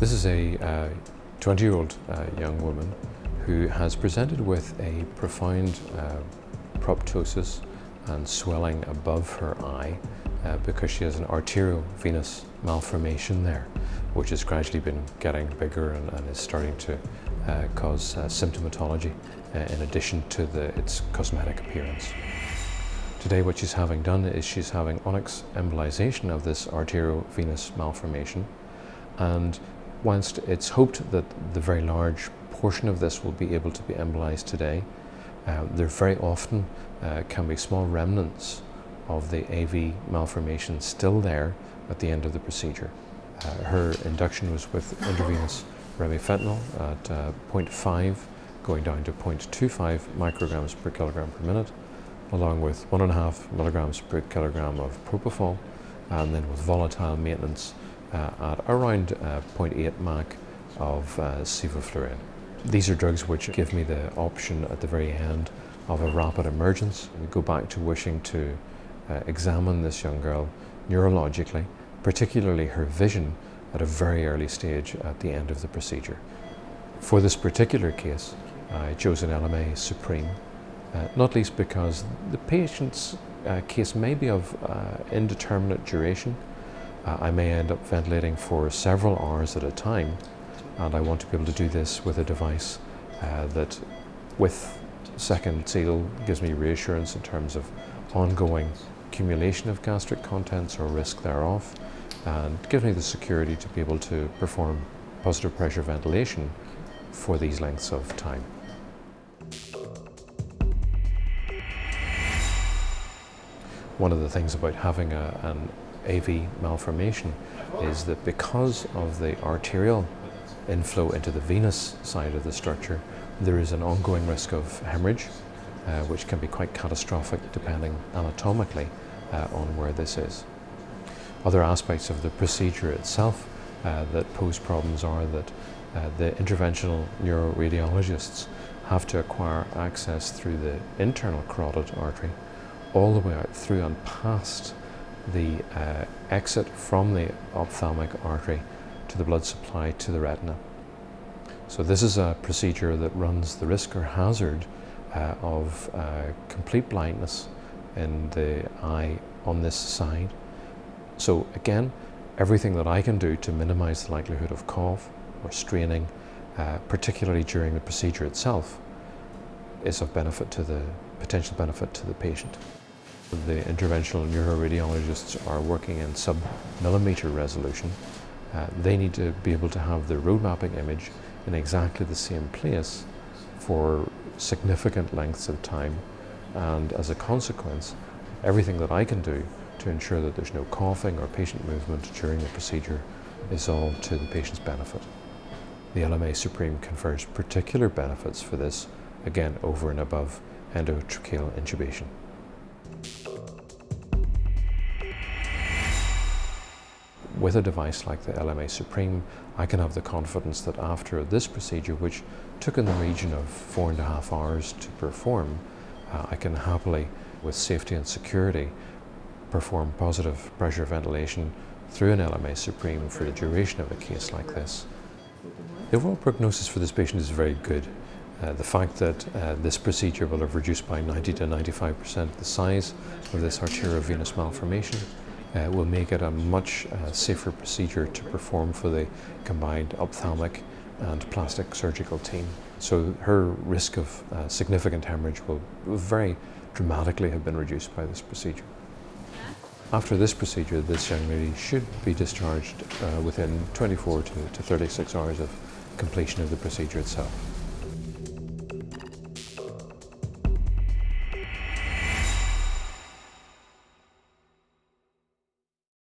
This is a 20 year old uh, young woman who has presented with a profound uh, proptosis and swelling above her eye uh, because she has an arteriovenous malformation there, which has gradually been getting bigger and, and is starting to uh, cause uh, symptomatology uh, in addition to the, its cosmetic appearance. Today what she's having done is she's having onyx embolization of this arteriovenous malformation and whilst it's hoped that the very large portion of this will be able to be embolized today, uh, there very often uh, can be small remnants of the AV malformation still there at the end of the procedure. Uh, her induction was with intravenous remifentanil at uh, 0.5 going down to 0.25 micrograms per kilogram per minute, along with 1.5 milligrams per kilogram of propofol, and then with volatile maintenance at around uh, 0.8 mac of uh, sevoflurane. These are drugs which give me the option at the very end of a rapid emergence. We go back to wishing to uh, examine this young girl neurologically, particularly her vision at a very early stage at the end of the procedure. For this particular case, I chose an LMA Supreme, uh, not least because the patient's uh, case may be of uh, indeterminate duration. Uh, I may end up ventilating for several hours at a time, and I want to be able to do this with a device uh, that, with second seal, gives me reassurance in terms of ongoing accumulation of gastric contents or risk thereof, and gives me the security to be able to perform positive pressure ventilation for these lengths of time. One of the things about having a, an AV malformation is that because of the arterial inflow into the venous side of the structure, there is an ongoing risk of hemorrhage, uh, which can be quite catastrophic depending anatomically uh, on where this is. Other aspects of the procedure itself uh, that pose problems are that uh, the interventional neuroradiologists have to acquire access through the internal carotid artery all the way out through and past the uh, exit from the ophthalmic artery to the blood supply to the retina. So this is a procedure that runs the risk or hazard uh, of uh, complete blindness in the eye on this side. So again, everything that I can do to minimize the likelihood of cough or straining, uh, particularly during the procedure itself, is of benefit to the potential benefit to the patient. The interventional neuroradiologists are working in sub-millimeter resolution. Uh, they need to be able to have the road mapping image in exactly the same place for significant lengths of time and as a consequence everything that I can do to ensure that there's no coughing or patient movement during the procedure is all to the patient's benefit. The LMA Supreme confers particular benefits for this, again over and above endotracheal intubation. With a device like the LMA Supreme, I can have the confidence that after this procedure, which took in the region of four and a half hours to perform, uh, I can happily, with safety and security, perform positive pressure ventilation through an LMA Supreme for the duration of a case like this. The overall prognosis for this patient is very good. Uh, the fact that uh, this procedure will have reduced by 90 to 95% the size of this arteriovenous malformation uh, will make it a much uh, safer procedure to perform for the combined ophthalmic and plastic surgical team. So her risk of uh, significant hemorrhage will very dramatically have been reduced by this procedure. After this procedure, this young lady should be discharged within 24 to, to 36 hours of completion of the procedure itself.